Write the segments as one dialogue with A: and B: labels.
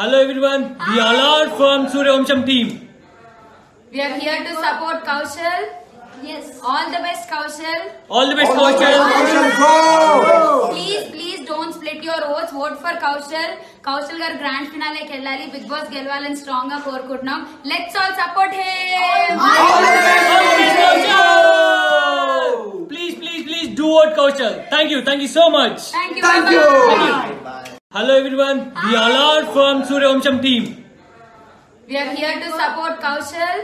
A: Hello everyone, Hi. we all are from Surya Omsham team.
B: We are here to support Kaushal. Yes. All the best Kaushal.
A: All the best all Kaushal. Kaushal go!
B: Please, please don't split your votes. Vote for Kaushal. Kaushal gar grand finale kellali. Big Boss gelvalan strong up for good now. Let's all support him.
A: All the best, all the best Kaushal. Please, please, please do vote Kaushal. Thank you. Thank you so much.
B: Thank you. Thank you.
A: Hello everyone, Hi. we all are from Suryavamsam team.
B: We are here to support Kaushal.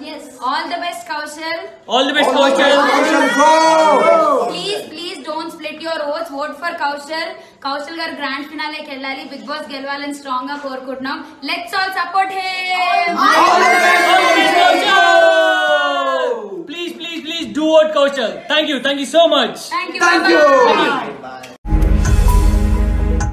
B: Yes. All the best Kaushal.
A: All the best all Kaushal.
B: Kaushal go! Please, please don't split your votes. Vote for Kaushal. Kaushal gar grand finale kellali. Bigg Boss gelvalani strong for korukuntunnam. Let's all support him.
A: All, the best, all best Kaushal. Please, please, please do vote Kaushal. Thank you. Thank you so much.
B: Thank you. Thank bye -bye. you. Thank you.